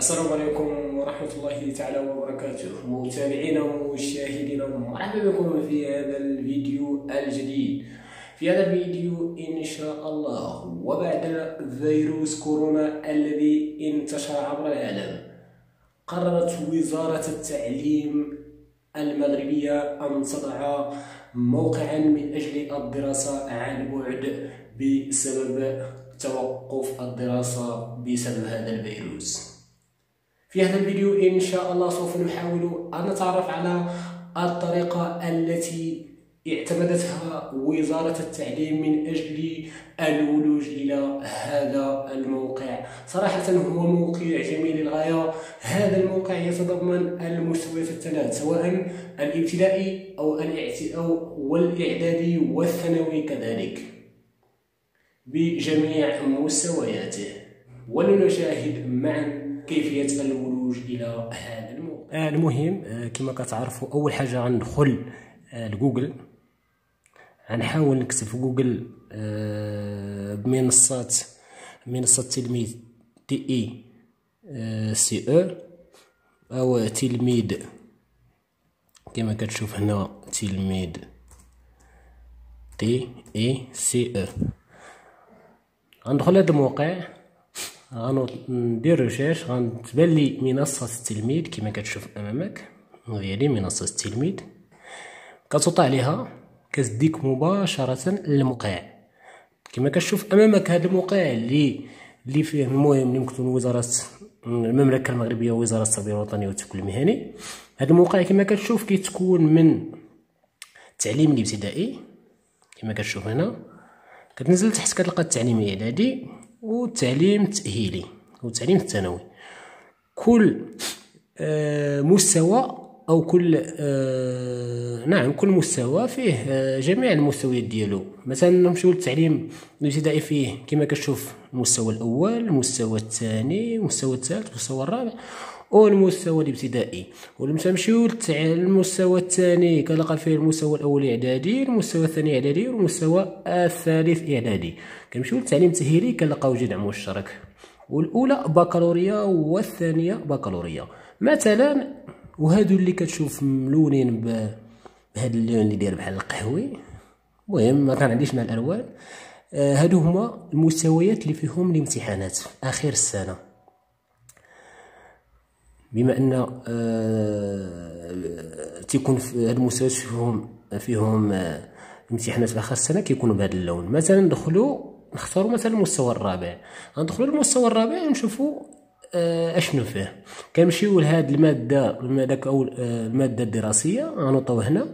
السلام عليكم ورحمة الله تعالى وبركاته. متابعينا ومشاهدينا مرحبا بكم في هذا الفيديو الجديد. في هذا الفيديو إن شاء الله وبعد فيروس كورونا الذي انتشر عبر العالم قررت وزارة التعليم المغربية أن تضع موقعا من أجل الدراسة عن بعد بسبب توقف الدراسة بسبب هذا الفيروس. في هذا الفيديو إن شاء الله سوف نحاول أن نتعرف على الطريقة التي اعتمدتها وزارة التعليم من أجل الولوج إلى هذا الموقع. صراحة هو موقع جميل للغاية. هذا الموقع يتضمن المستويات الثلاث سواء الابتدائي أو أو والإعدادي والثانوي كذلك بجميع مستوياته. ولنشاهد معا كيفية الولوج إلى هذا الموقع. المهم كما كتعرفوا أول حاجة غندخل لجوجل. غنحاول نكتب في جوجل بمنصات منصة تلميذ TICE أو أو تلميذ كما كتشوف هنا تلميذ TICE أو غندخل لهذا الموقع. غندير recherche غتبان لي منصة التلميذ كما كتشوف أمامك. هذه منصة التلميذ كتوطى عليها. كتديك مباشرة للموقع. كما كتشوف أمامك هذا الموقع اللي اللي فيه المهم اللي مكتوب وزارة المملكة المغربية وزارة التربية الوطنية والتكوين المهني. هذا الموقع كما كتشوف كيتكون من التعليم الابتدائي. كما كتشوف هنا. كتنزل تحت كتلقى التعليم الاعدادي والتعليم التأهيلي والتعليم الثانوي. كل آه مستوى أو كل آه نعم كل مستوى فيه آه جميع المستويات ديالو. مثلا نمشيو للتعليم الابتدائي فيه كما كتشوف المستوى الأول المستوى الثاني المستوى الثالث المستوى الرابع. والمستوى الإبتدائي. ونمشيو للمستوى الثاني كنلقى فيه المستوى الأول إعدادي المستوى الثاني إعدادي والمستوى الثالث إعدادي. كنمشيو للتعليم التأهيلي كنلقاو جدع مشترك. والأولى بكالوريا والثانية بكالوريا. مثلا وهادو اللي كتشوف ملونين بهذا اللون اللي داير بحال القهوي. المهم ما كان عنديش مع الألوان. آه هادو هما المستويات اللي فيهم الامتحانات. آخر السنة. بما أن آه تيكون هاد المستويات فيهم فيهم آه امتحانات في اخر السنة كيكونوا بهذا اللون. مثلا ندخلوا نختاروا مثلا المستوى الرابع. غندخلوا للمستوى الرابع ونشوفوا أشنو فيه. كنمشيو لهاد المادة داك اول المادة الدراسية غنوطيو هنا.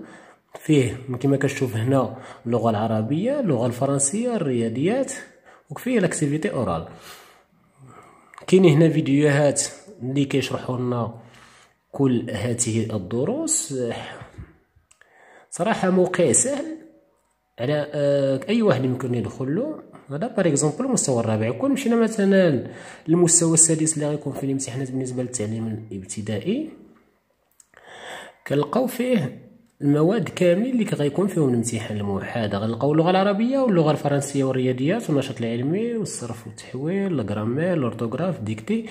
فيه كما كتشوف هنا اللغة العربية اللغة الفرنسية الرياضيات وفيه l'activité orale كاينين هنا فيديوهات اللي كيشرحوا لنا كل هذه الدروس. صراحة موقع سهل. على أي واحد يمكن يدخل له هذا par exemple المستوى الرابع. كون مشينا مثلا للمستوى السادس اللي غيكون فيه الامتحانات بالنسبة للتعليم الابتدائي. كنلقاو فيه المواد كاملين اللي غيكون فيهم الامتحان الموحد غنلقاو اللغة العربية واللغة الفرنسية والرياضيات والنشاط العلمي والصرف والتحويل la grammaire l'orthographe dictée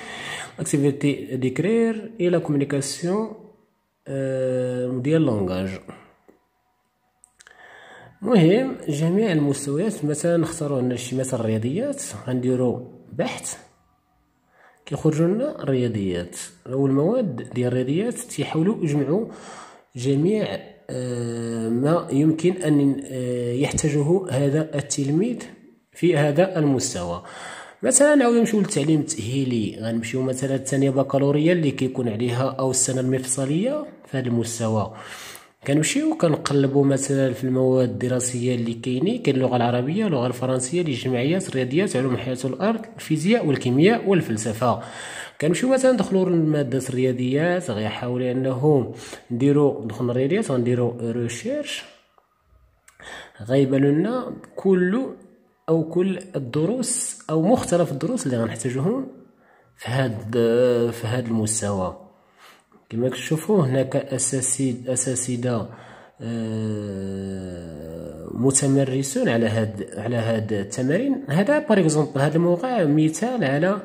activité d'écrire et la communication ديال langage مهم جميع المستويات مثلا نختاروا لنا شي مثلا الرياضيات غنديروا بحث كيخرجوا لنا الرياضيات. أو المواد ديال الرياضيات تيحاولوا يجمعوا جميع ما يمكن أن يحتاجه هذا التلميذ في هذا المستوى. مثلا نعاودو نمشيو للتعليم التأهيلي غنمشيو مثلا الثانية بكالوريا اللي كيكون عليها أو السنة المفصلية في هذا المستوى. كنمشيو كنقلبوا مثلا في المواد الدراسية اللي كاينين كاين اللغة العربية اللغة الفرنسية الاجتماعيات الرياضيات علوم الحياة والأرض الفيزياء والكيمياء والفلسفة. كنمشيو مثلا ندخلوا لماده الرياضيات غيحاول إنه نديروا ندخلوا الرياضيات غنديروا ريشيرش غيبان لنا كل أو كل الدروس أو مختلف الدروس اللي غنحتاجوهم في هاد في هاد المستوى. كما كتشوفوا هناك اساسيد اساتذه متمرسون على هاد على هاد التمارين. هذا par exemple هذا الموقع مثال على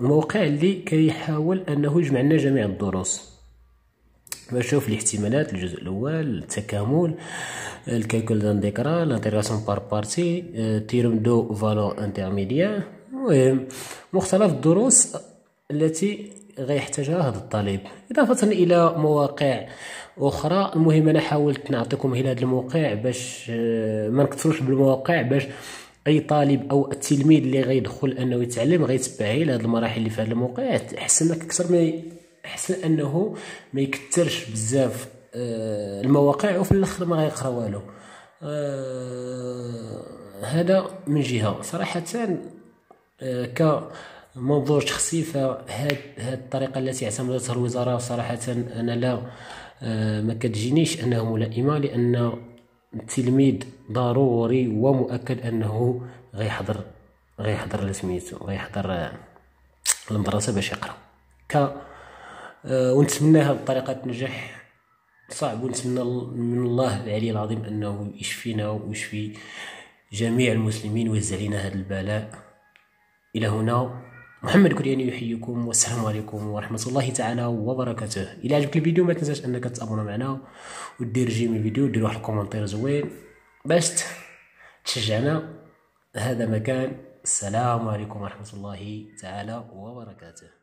الموقع اللي كيحاول أنه يجمع لنا جميع الدروس. باش نشوف الاحتمالات الجزء الأول التكامل ال calcul d'intégrale l'intégration par parties théorème de valeur intermédiaire المهم مختلف الدروس التي غيحتاجها هذا الطالب. إضافة إلى مواقع أخرى المهم أنا حاولت نعطيكم هنا هذا الموقع باش آه، ما نكثروش بالمواقع باش أي طالب أو التلميذ اللي غيدخل أنه يتعلم غيتبع غير هذه المراحل اللي في هذا الموقع أحسن لك أكثر ما أحسن أنه ما يكثرش بزاف آه، المواقع وفي الآخر ما غيقرأ والو. آه، هذا من جهة. صراحة كمنظور شخصي فهاد هاد الطريقة التي اعتمدتها الوزارة صراحة أنا لا آه، ما كتجينيش انها ملائمة لأن التلميذ ضروري ومؤكد أنه غيحضر غيحضر سميتو غيحضر المدرسة باش يقرأ. ك آه، ونتمنى هذه الطريقة تنجح صعب ونتمنى من الله العلي العظيم أنه يشفينا ويشفي جميع المسلمين ويزيح علينا هذا البلاء. إلى هنا. محمد كرياني يحييكم والسلام عليكم ورحمة الله تعالى وبركاته. إلا عجبك الفيديو ما تنساش أنك تابونا معنا ودير j'aime الفيديو ودير واحد ال commentaire زوين باش تشجعنا هذا مكان. السلام عليكم ورحمة الله تعالى وبركاته.